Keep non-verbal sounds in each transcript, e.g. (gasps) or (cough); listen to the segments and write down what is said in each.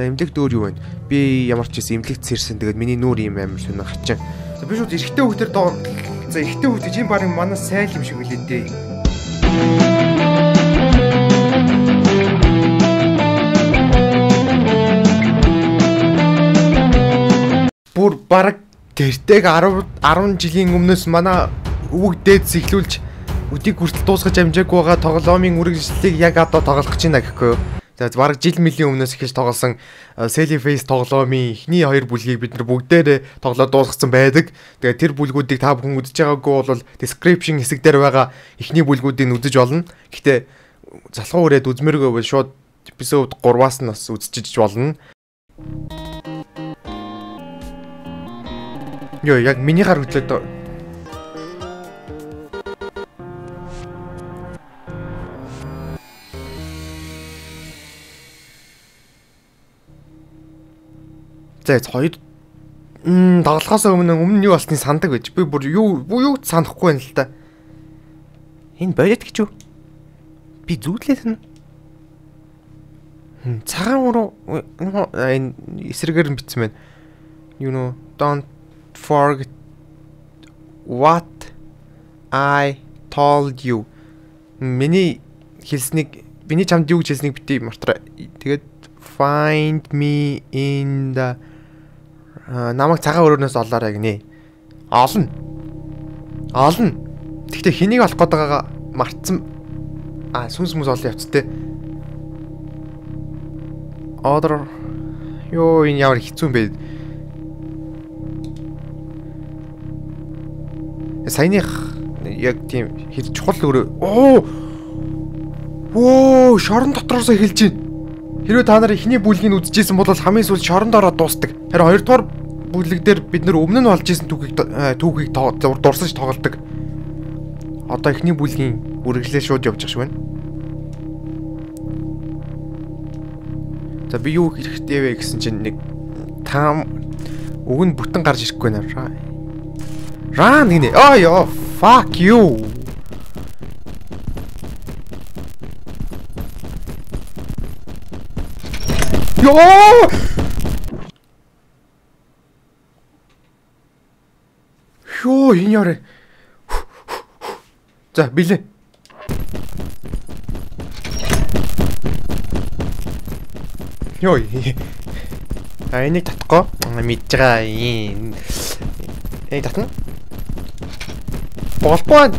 За эмнэлэг дөөр юу вэ? Би ямар ч гэсэн эмнэлэгт сэрсэн. Тэгээд миний нүүр юм амар сонир хачин. За би шууд эрэгтэй хүүхдэр доо. За эрэгтэй хүүхд чинь баг манай сайл юм шиг үлээ дээ. Бүр баг тэртэг 10 10 жилийн өмнөөс манай өвөг дээдс ихлүүлж өдийг хүртэл дуусгаж амжаагүй байгаа тоглоомын үргэлжлэлийг яг одоо тоглох гэж байна гэхгүй юу. За бараг жил мэлийн өмнөөс эхэлж тоглосон Selly Face тоглоомын эхний хоёр бүлгийг бид нар бүгдээрээ тоглоод дуусгасан байдаг. Тэгээ тэр бүлгүүдийг та бүхэн үзэж байгаагүй бол description хэсэг дээр байгаа эхний бүлгүүдийг үзэж болно. Гэхдээ залхуу өрөөд үзмээргүй бол шууд эпизод 3-аас нь бас үзчихэж болно. Йоо яг миний гар хөдлөөд За хоёр м дагалгаас өмнө өмнө юу болсныг сандаг байж. Би бүр юу юу санахгүй байна л да. Энэ бодит гэж юу? Би зүүдлээ тань. Цагаан уруу энэ эсрэгээр бичсэн байна. You know, don't forget what I told you. Миний хэлснийг миний чамд юу гэж хэлснийг бити мартаа. Тэгээд find me in the намайг цагаан өрөөнөөс олоорой гинэ. Олно. Олно. Гэхдээ хэнийг олох гээд байгаагаа мартсан. А сүнс мүс олон явц тээ. Ордер Йоо энэ ямар хэцүү юм бэ? Саяных яг тийм хэд чухал өрөө. Оо! Воо, шорон дотроосоо эхэлж байна. Хэрвээ та нар эхний бүлгийг үзчихсэн бол хамгийн сүүл шоронд ороод дуустдаг. Харин хоёрдугаар бүлэг дээр бид нөр өмнө нь олж исэн түүхийг түүхийг дурсаж тоглодог. Одоо эхний бүлгийн үргэлжлэл шууд явж байгаа шиг байна. За би юу хэрэгтэй вэ гэсэн чинь нэг таам өг нь бүтэн гарч ирэхгүй наа. Run гинэ. Oh yo fuck you. Йоо! Йоо, энэ яарэ. За, билээ. Йоо. А энийг татахгүй. Мэдж байгаа юм. Энийг татна. Болбоо.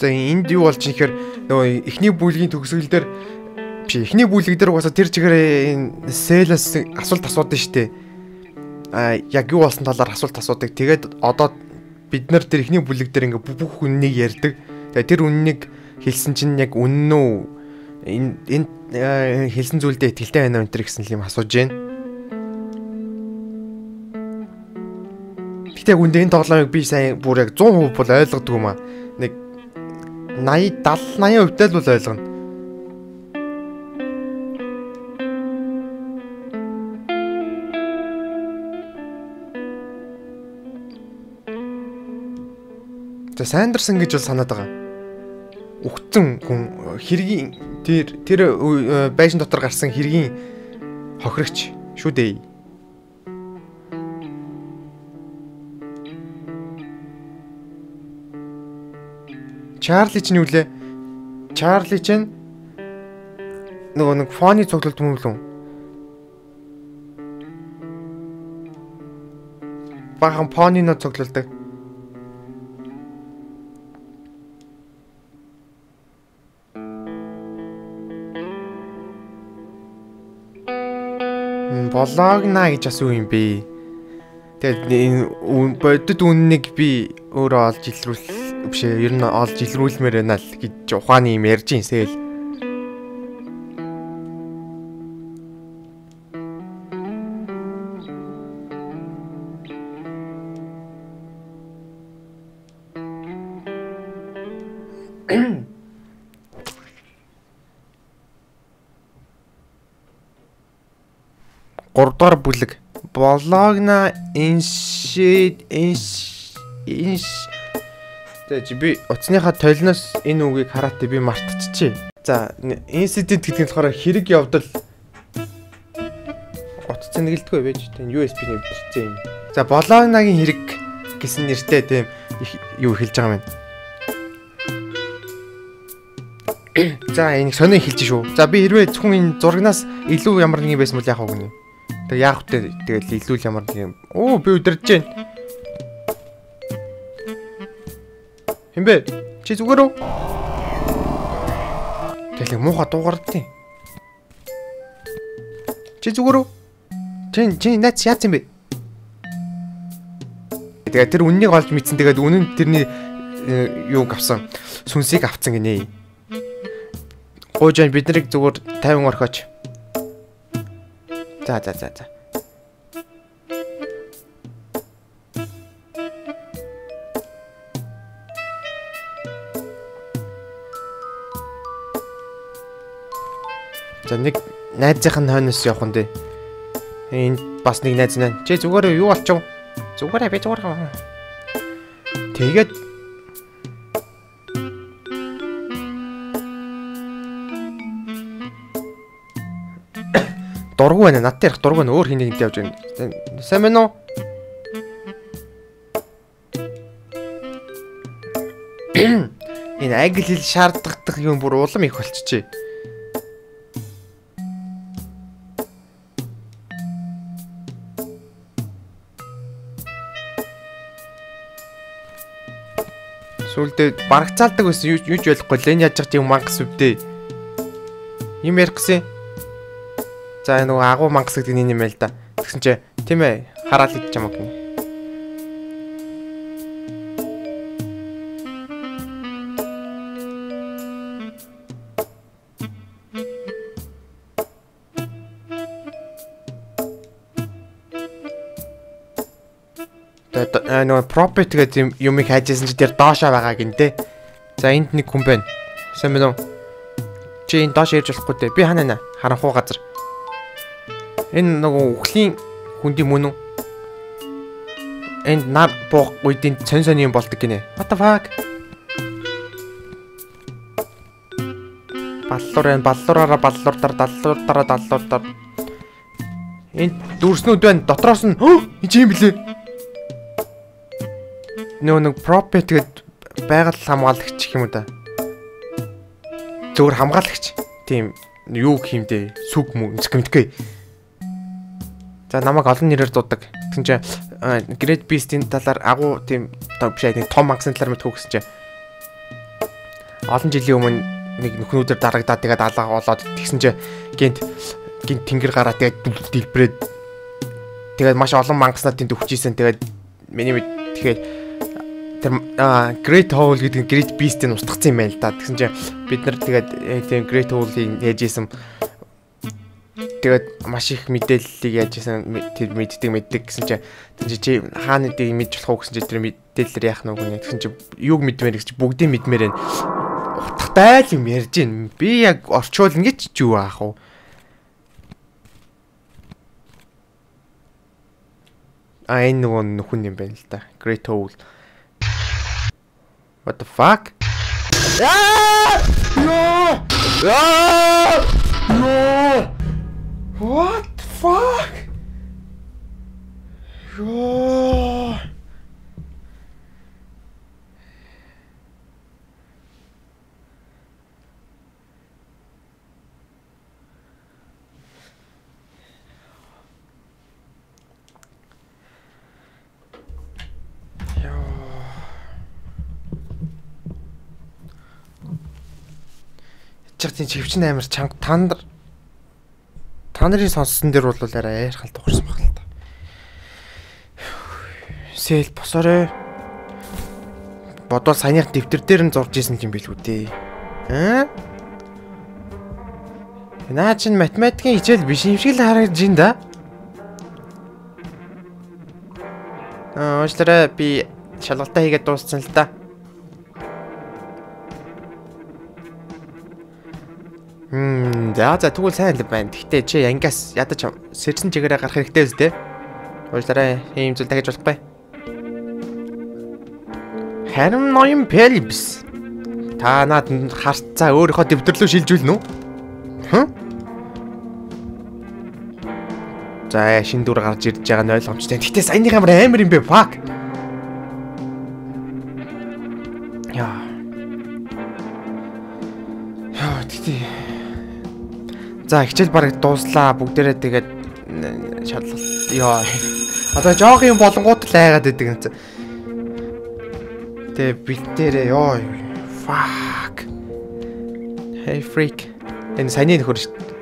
За энд юу болж ихээр нөгөө эхний бүлгийн төгсгөл дээр биш эхний бүлэг дээр угаасаа тэр чигээр сэлэс асуулт асуудаг штэ. А яг юу болсон талаар асуулт асуудаг. Тэгээд одоо бид нар тэр эхний бүлэг дээр ингээ бүх үннийг ярьдаг. Тэгээд тэр үннийг хэлсэн чинь яг үнэн үү? Энэ энэ хэлсэн зүйлдээ итгэлтэй байна уу энэ гэсэн юм асууж байна. Гэтэ үндэ энэ тоглоомыг би сайн бүр яг 100% бол ойлгодог юм аа. Нэг 80 70 80% тэл бол ойлгоно. За Сандерсон гэж бол санаад байгаа. Үхтэн хүн хэргийн тэр тэр байшин дотор гарсан хэргийн хохирогч шүү дээ. Чарли чинь юу лээ? Чарли чинь нөгөө нэг фоны цуглуулт юм уу? Бахан фоны нөө цуглуулдаг. Болоогна гэж асуу юм бэ. Тэгээд энэ бодит үннийг би өөрөө олж илрүүлсэн биш ээ, ер нь олж илрүүлмээр байна л гэж ухааны юм ярьж инсэл. (coughs) Гуравдугаар бүлэг инш инш Тэгэж би утасныхаа толиноос энэ үгийг хараад би мартчихжээ. За инцидент гэдэг нь болохоор хэрэг явдал утас цэнгэлдэггүй байж тань USB-ний бичсэн юм. За Бологнагийн хэрэг гэсэн нэртэй тийм юу хэлж байгаа юм. За энийг сонио хэлж шүү. За би хэрвээ зөвхөн энэ зурагнаас илүү ямар нэг юм байсан бол яах вэ гэнэ? Тэг яах вэ? Тэгэл илүү л ямар нэг юм. Оо би удирдах гэж байна. Хэмбэ? Чи зүгээр үү? Тэгэл муухай дуугардیں۔ Чи зүгээр үү? Чи чи наац яац юм бэ? Тэгээд тэр үннийг олж мэдсэн. Тэгээд үнэн тэрний юуг авсан. Сүнсийг авцсан гинэ. Байна бид нарыг зүгээр 50 орхиоч. За за за за. За нэг найзынх нь хойноос явах нь дээ. Энд бас нэг найз наа. Чи зүгээр юу болчих вэ? Зүгээрээ би зүгээр. Тэгээд (coughs) дургу байна. Над дээр дургу байна. Өөр хин нэгтэй явж байна. Сайн байна уу? (coughs) Энэ англи хэл шаардлагатай юм бүр улам их болчихжээ. Сүүлдээ барагцаалдаг байсан юу юуж болохгүй лен яаж байгаа юм мангас өвдөө. Юм ярих гэсэн. За нөгөө агуу мангас гэдэг нь юм байл да. Тэгсэн чи тийм ээ хараал идэж юм гэнэ. Property гэдэг юм юмыг хайжсэн чи тэр доошоо байгаа гинэ. За энд нэг хүн байна. Сайн байна уу? Чи энэ доош ярьж болохгүй дээ. Би ханаа харанхуу газар. Энэ нөгөө үхлийн хүндий мөн үү? Энд нар буух үедийн цон сони юм болдог гинэ. What the fuck? Баллуур байна. Баллуураараа баллуурдаар даллуурдаараа даллуурдаар. Энд дүрснүүд байна. Дотроос нь (gasps) энэ чи юм блэ? Нөө нэг пропет гээд байгаль хамгаалагч гэх юм уу да. Зөвхөн хамгаалагч. Тийм юу гэх юм дээ. Сүг мөн скэмтгэ. За намайг олон нэрээр дууддаг. Тэгсэн чинь Great Beast-ийн талаар агуу тийм биш аа том мангасны талаар мэдхүү гэсэн чинь олон жилийн өмнө нэг нөхнүүдээр дарагдаад тэгээд алгаа болоод тэгсэн чинь гинт гинт тэнгэр гараа тэгээд дэлбрээд тэгээд маш олон мангаснуудын төвчээсэн тэгээд миний тэгэхээр тэр Great Hole гэдэг Great Beast-ийн устгацсан юм байна л да. Тэгсэн чинь бид нар тэгээд тийм Great Hole-ийг яжсэн тэгээд маш их мэдээллийг яажсэн тэр мэддэг мэддэг гэсэн чинь тэр чи хаана дийг мэдж болох уу гэсэн чинь тэр мэдээлэлээр яах нь үгүй гэсэн чинь юуг мэдмээр гэж бүгдийг мэдмээр байна. Утгатай л юм ярьж байна. Би яг орчуулна гэж ч юу аах уу? А энэ нөгөө нөхөн юм байна л да. Great Hole What the fuck? Ah! No! Ah! No! What the fuck? Yo! чиг тийм чивчин амар чанга тандар та нарын сонссон дээр бол арай яархал дуурсан баг л та. Сэл босоорой. Бодвол саяных дэвтэр дээр нь зурж исэн юм билүү дээ. Аа? Наа чин математикийн хичээл биш юм шиг л харагдаж байна да. Аа, уучлаарай би шалгалтаа хийгээд дууссан л да. За за тэгвэл сайн л байна. Гэхдээ чи ангиас ядаж сэрсэн чигээрээ гарах хэрэгтэй үстэй. Уучлаарай, ийм зүйл дахиж болохгүй. Харин ноён Пелбс. Та наад харцаа өөрийнхөө дэвтэрлүү шилжүүлнэ үү? Хм? За шин дүр гарч ирж байгаа нь ойлгомжтой. Гэтэ саяны амар амар юм бэ? Fuck. За хичээл бараг дууслаа. Бүгдээрээ тэгээд шатлал. Яа. Одоо юм болонгууд л айгаад идэг юм. Тэгээ битээрээ ёо. Fuck. Hey freak. Энэ саяны нөхөр шүү дээ.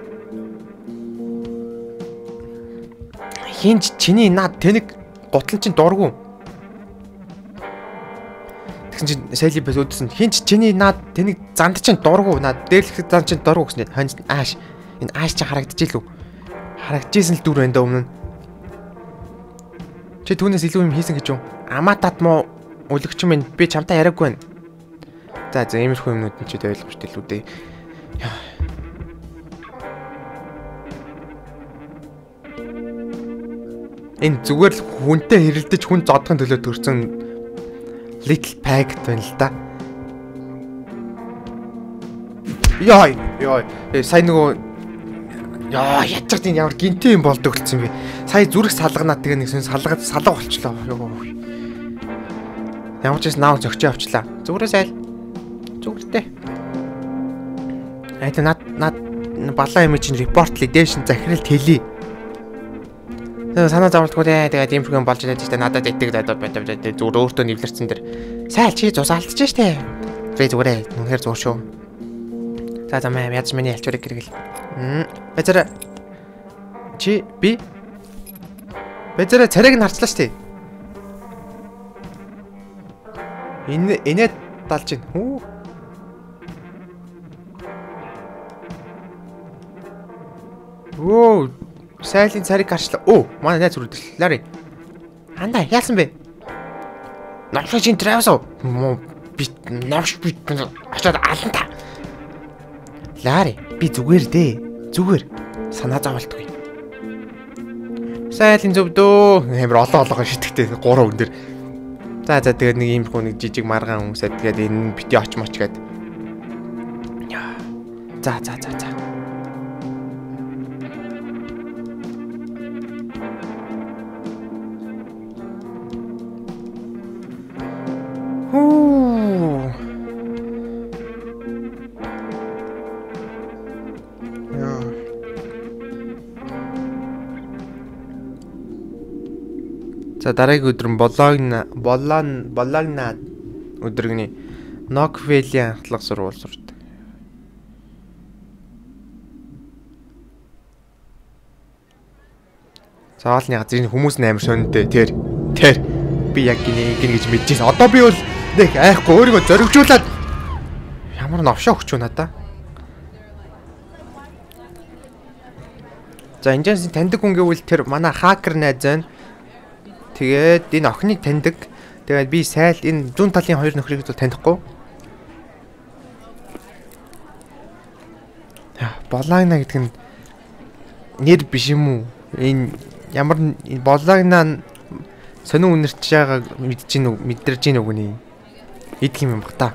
Хинч чиний наад тэнэг гутлан чин дургу. Тэгсэн чин сайли бас үүдсэн. Хинч чиний наад тэнэг занд чин дургу. Наад дээрлэх занд чин дургу гэсэн. Хань ааш. Энэ ааш чин харагдаж илүү. Харагдажсэн л дүр байна да өмнө. Чи түүнээс илүү юм хийсэн гэж юу? Аматат мó үлгч минь би чамтай яриаггүй байна. За за иймэрхүү юмнууд нь ч ойлгомжтой л үү дээ. Энэ зүгээр л хүнтэй хэрэлдэж хүн зодохын төлөө төрсэн little packet байна л да. Яй, яй. Э сайн нөгөө Яа, ятчих тийм ямар гинтэй юм болдог болсон би. Сая зүрх салганаа тэгээ нэг сон салгаад салга болчлоо. Ямар ч юм наав зөгчөө авчлаа. Зүгээрээ сайл. Зүгээртэй. Айта над над балаа юм чинь репорт ли дэшин захиралт хэлий. Тэгээ санаа зовлтгүй дээ. Тэгээд ийм юм болж байгаа ч надад итэг дадаа байдаг дээ. Зүгээр өөртөө нэвлэрсэн дэр. Сайл чи зус алдчих штэ. Би зүгээрээ үнэхээр зур шүү. За за маа ядч миний альчурыг гэргэл. Бэзэр чи би Бэзэр царайг нь харчлаа штэ. Энэ энэ далж байна. Хүү. Оо Сайлын царийг гарчлаа. Оо, манай найз хүрдэл. Лари. Анда яасан бэ? Навшиж ин Трэвис уу? Би навш би очоод алан та. Лари, би зүгээр дээ. Зүгээр. Санаа зовлтгүй. Сайлын зөв дөө. Амар олон олоогоо шитгэдэг гурав хүн дээр. За за тэгээд нэг ийм хүн нэг жижиг маргаан хүмүүсээ тэгээд энэ бити очмоч гээд. За за за за. За дараагийн өдөр нь Бологна Болон Бологна өдрөгний Ноквелийн ахлах сургууль сурдаг. Заавалны газрын хүмүүс амар сонинтэй тэр тэр би яг гинэ гин гэж мэдчихсэн. Одоо би бол нэг айхгүй өөрийгөө зоригжуулаад ямар новшоо өгч байна надаа. За энэ жинс таньдаг хүн гэвэл тэр манай хакер найз байна. Тэгээд энэ охиныг таньдаг. Тэгээд би сайл энэ зүүн талын хоёр нөхрийг бол танихгүй. Болаагна гэдэг нь нэр биш юм уу? Энэ ямар болаагна сонин үнэрч байгаа мэдэж гин үү? Мэдэрж гин үгүй нэ? Идэх юм баг та.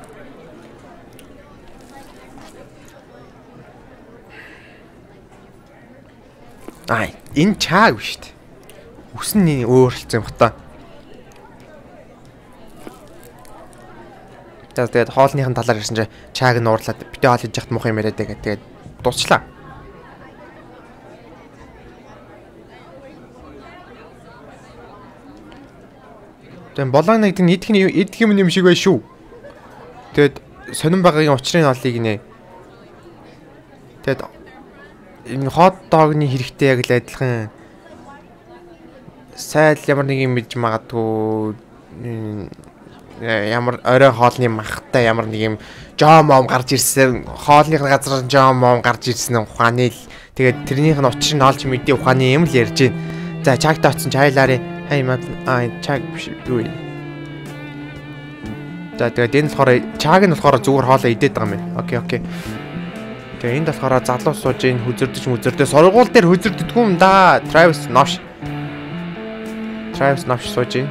Ай, энэ чааг биш үү? Үс нь өөрчлөлтсөн юм хата. За тэгээд хоолныхын талаар ирсэн чинь чааг нь уурлаад битээ хоол хийж яхад муухай юм яриад тэгээд тэгээд дуусчлаа. Тэгээд болоо нэг тийм идэх нь идэх юм юм шиг бай шүү. Тэгээд сонирн багын учрын олыг нэ. Тэгээд энэ хот догны хэрэгтэй яг л адилхан сайл ямар нэг юм биж магадгүй ямар орой хоолны махтай ямар нэг юм жом мом гарч ирсэн хоолны газар жом мом гарч ирсэн ухааны л тэгээд тэрнийх нь учир нь олж мэдээ ухааны юм л ярьж байна. За чагт очсон чайлаарэ хай маа аа чаг биш юу юм. За тэгээд энэ болохоор чаг нь болохоор зүгээр хоолоо идээд байгаа юм байна. Окей окей. Тэгээ энд болохоор залуу сууж ийн хүзэрдэж мүзэрдээ сургууль дээр хүзэрддэггүй юм да. Travis Nosh. Travis Nosh сууж ийн.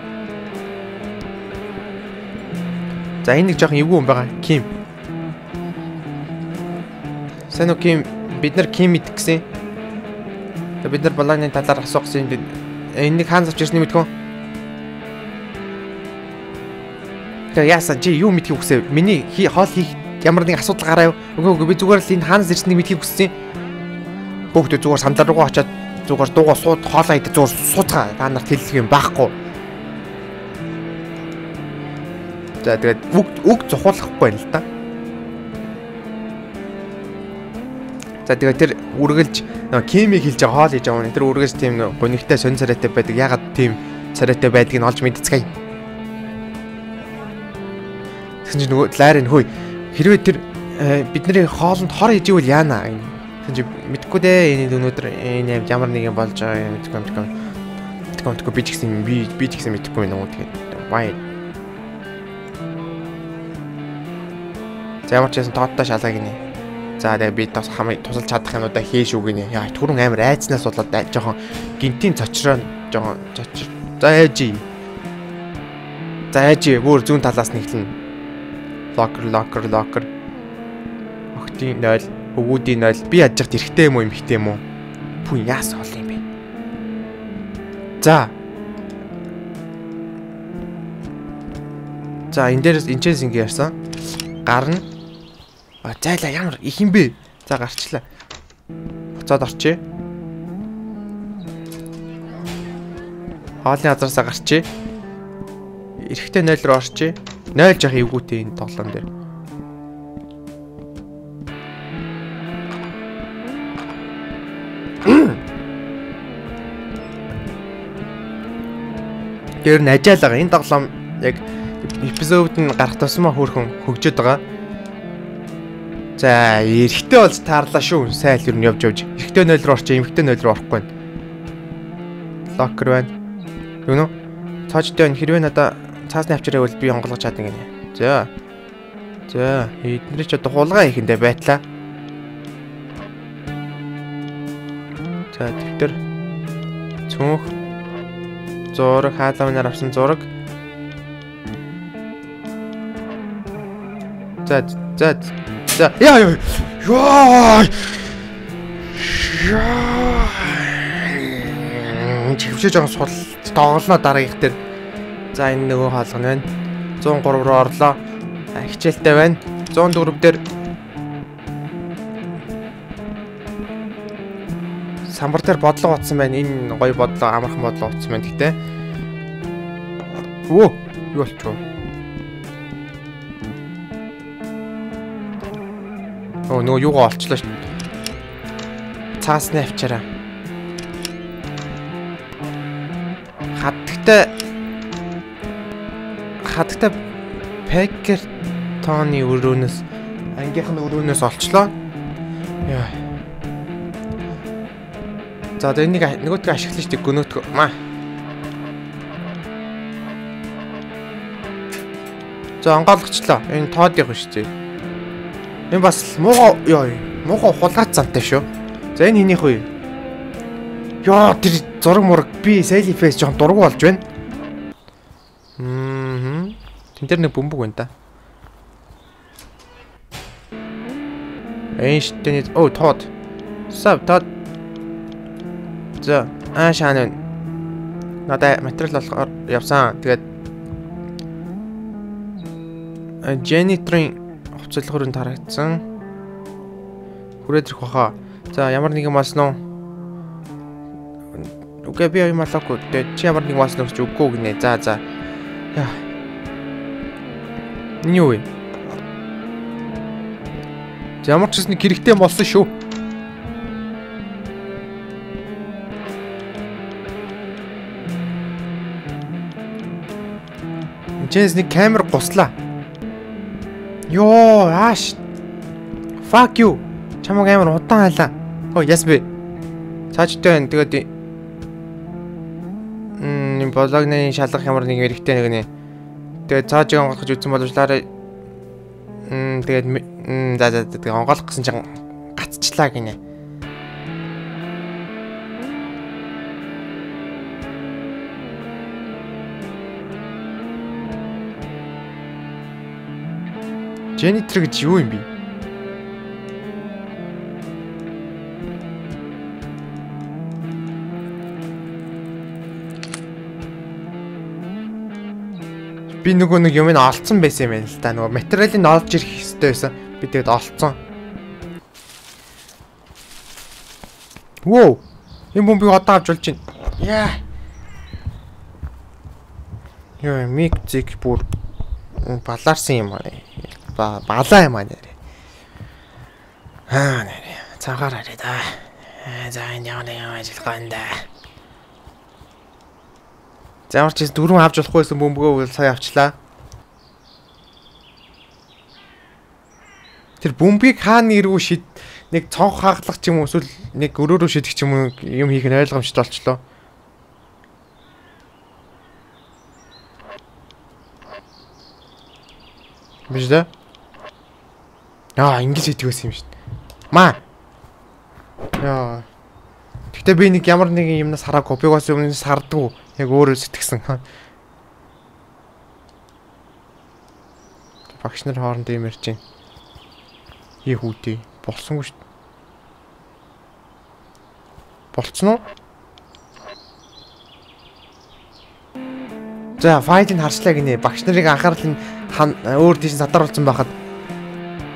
За энэ нэг жоохон эвгүй юм байгаа. Ким. Сайн уу Ким бид нар Ким идэх гэсэн. Тэгээ бид нар балааны талаар асуух гэсэн. Энэ нэг хаан завч ирсний мэдгүй. Тэгээ яасан чи юу мэдхийг хүсэв? Миний хоол хийх ямар нэг асуудал гараа юу? Үгүй үгүй би зүгээр л энэ хаанаас ирснийг мэдхийг хүссэн. Бүгд зүгээр сандар руугаа очиад зүгээр дуугаа сууд хоолоо идэх зүгээр сууцгаа та нарт хэлэх юм байхгүй За тэгээд үг үг зохиолохгүй байна л да. За тэгээд тэр үргэлж кими хэлж байгаа хоол хийж байгаа. Тэр үргэлж тийм гонигтай сонь царайтай байдаг. Ягаад тийм царайтай байдгийг нь олж мэдцгээе. Тэгсэн чинь нөгөө лайрын хөөе. Хэрвээ тэр э, бидний хоолнд хор хийж ивэл яана. Тэгсэн чинь мэдхгүй дээ. Энэ өнөөдөр энэ ямар нэг юм болж байгаа юм. Тэгвэл тэгвэл тэгвэл би ч гэсэн би би ч гэсэн мэдхгүй байна уу. Тэгээд бай За ямар ч байсан тооттой шалгаа гинэ. За тэгээ би бас хамаа тусалж чадах юмудаа хээш үг гинэ. Яа түрүүн амар айцнаас болоод жоохон гинтийн цочроо жоохон цочр. За ээжи. За ээжи бүр зүүн талаас нэглэн. Локер локер локер. Охтын 0, өвгүүдийн 0. Би яж захт эрэхтэй юм уу эмхтэй юм уу? Пүн яас ол юм бэ? За. За энэ дээрээс энэчээс ингэ ярьсан. Гарна А зайлаа ямар их юм бэ? За гарчлаа. Буцаад орчээ. Хоолны газараасаа гарчээ. Эрэхтэй 0 руу орчээ. 0 жах эвгүүтэй энэ тоглоом дээр. Тэр нь ажаалаа. Энэ тоглоом яг эпизод нь гарах тусмаа хөөрхөн хөгжөд байгаа. За, эрэхтэй болж таарлаа шүү. Сайл юу нь явж явж. Эрэхтэй 0 руу орчих, эмхтэй 0 руу орохгүй байна. Локер байна. Юу нөө? Цаажтай байна. Хэрвээ надаа цаасны авчираа бол би онголгож чадна гинэ. За. За, эднэр ч одоо хулгай ихэндээ байтлаа. За, тэр цүнх зураг хаалгавнаар авсан зураг. За, за За яа яа. Яа. Яа. Чивчэж байгаа сул тоглоно дараагийнх дээр. За энэ нөгөө хаалга нь байна. 103 руу орлоо. Хичээлтэй байна. 104 дээр самбар дээр бодлого утсан байна. Энэ гоё бодлого амархан бодлого утсан байна. Гэтэ. Өө, юу болчихв? Өө нөгөө юугаа олчлоо шүү. Цаасны авчаараа. Хадагтай хадагтай Пекер тооны өрөөнөөс ангийнхан өрөөнөөс олчлоо. Яа. За одоо энийг нөгөөдгөө ашиглаж штеп гөнөөдгөө маа. За онгойлгочлоо. Энэ тоод шүү дээ. Энэ бас муухай ёо муухай хулгайч зантай шүү. За энэ хийнийх вэ? Ёо тэр зураг мураг би Sally Face жоон дургу болж байна. Мм. Тэн дээр нэг бөмбөг байна да. Эйнштейн оо тод. Сав тод. За аа шаан. Надаа материал болохоор явсан. Тэгээд Jenny-трийн хувцалгуурын тарагдсан. Хүрээд ирэх баха. За ямар нэг юм болсон уу? Үгүй би юм алаагүй. Тэ чи ямар нэг болсон уу үгүй гинэ. За за. Яа. Юу вэ? Ямар ч гэсэн хэрэгтэй болсон шүү. Дженс нэг камер гуслаа. Йоо, ааш. Fuck you. Чамаг амар удаан хайлаа. Хөө, яс бэ? Цаажтай байна. Тэгээд м бологны шалгах ямар нэг эрэхтэй нэг нэ. Тэгээд цаажиг онгоолгож үзсэн боловчлаараа м тэгээд за за тэгээд онгоолгох гэсэн чинь гацчлаа гинэ. Janitor гэж юу юм бэ? Би нөгөө нэг юм ин олцсон байсан юм байна л да. Нөгөө материалыг нь олж ирэх хэрэгтэй байсан. Би тэгээд олцсон. Воо. Энэ бомбыг одоо авч болж байна. Яа. Йоо, мик зик бүр балаарсан юм аа балаа юм аа нэрэ. Аа нэрэ. Цагаар харъя да. За энэ яа нэг ажиллагаа энэ да. Заавар чи дөрөв авч болохгүй байсан бөмбөгөө сая авчлаа. Тэр бөмбөгийг хаана ирүү шид нэг цонх хаглах ч юм уу эсвэл нэг өрөөрөө шидэх ч юм уу юм хийх нь ойлгомжтой болчлоо. Биш дээ. Аа, ингэж хийдэг байсан юм шүү дээ. Маа. Яа. Гэтэ би нэг ямар нэгэн юмнаас хараагүй. Би бас өмнө сардгүй. Яг өөрөө сэтгсэн. Багш нар хоорондоо юм ярьж байна. Ий хүүдээ. Болсонгүй шүү дээ. Болцсон уу? За, файлыг харчлаа гинэ. Багш нарыг анхаарал нь өөр тийш садаруулсан байхад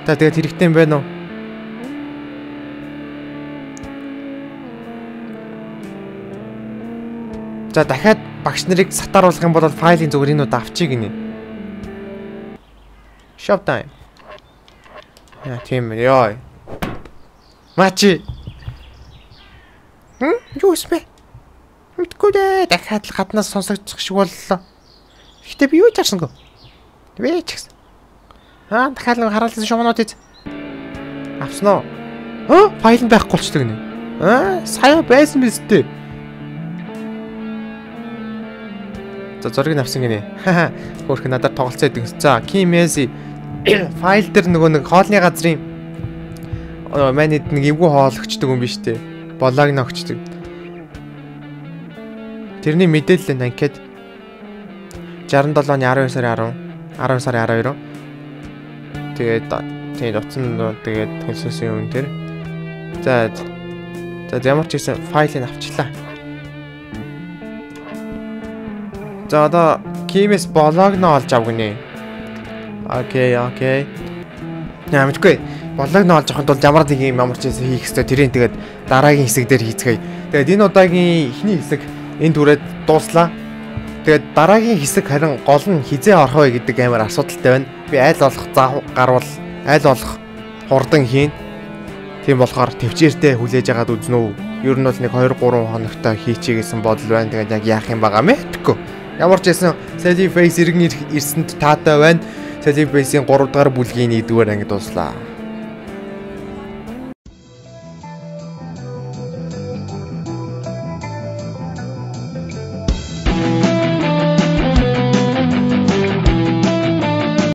За тэгээд хэрэгтэй юм байна уу? За дахиад багш нарыг сатааруулах юм бол файлын зүгээр энэ удаа авчиг гинэ. Shop time. Яа тийм ёо. Мачи. Хм? Юу испэ? Мэдгүй дээ. Дахиад л гаднаас сонсогдох шиг боллоо. Гэтэ би юу чарсангүй. Вэ ч гэсэн. Аа дахиад нэг хараалсан шумнууд ийз. Авсан уу? Хөө файл нь байхгүй болчихдог нэ. Аа сая байсан биз дээ. За зургийг авсан гинэ. Хөөх надад тоглолцоо идэг. За Kimesi (coughs) файл дээр нөгөө нэг хоолны газрын манайд нэг эвгүй хоологчдөг юм биш үү? Болоог ногчдөг. Тэрний мэдээлэл нь анкет 67 оны 12 сарын 10 12 сарын 12 Тэгээд тэгээд утсан тэгээд төлсөөсөн юм тэр. За за ямар ч гэсэн файлыг авчлаа. За одоо Кимэс блог нь олж авгнэ. Окей, окей. Блог нь олж авахын тулд ямар нэг юм ямар ч юм хийх хэрэгтэй. Тэрийн тэгээд дараагийн хэсэг дээр хийцгээе. Тэгээд энэ удаагийн эхний хэсэг энэ түрээд дууслаа. Тэгээд дараагийн хэсэг харин гол нь хизээ орох вэ гэдэг амар асуудалтай байна. Би айл болох заав гарвал айл болох хурдан хийн. Тийм болохоор төвчээртэй хүлээж агаад үзнэ үү? Ер нь бол нэг 2 3 хоногтой хийчихье гэсэн бодол байна. Тэгээд яг яах юм байгаа мэдэхгүй. Ямар ч байсан Sally Face иргэн ирсэнд таатай байна. Sally Face-ийн 3 дугаар бүлгийн 1-р анги дуслаа.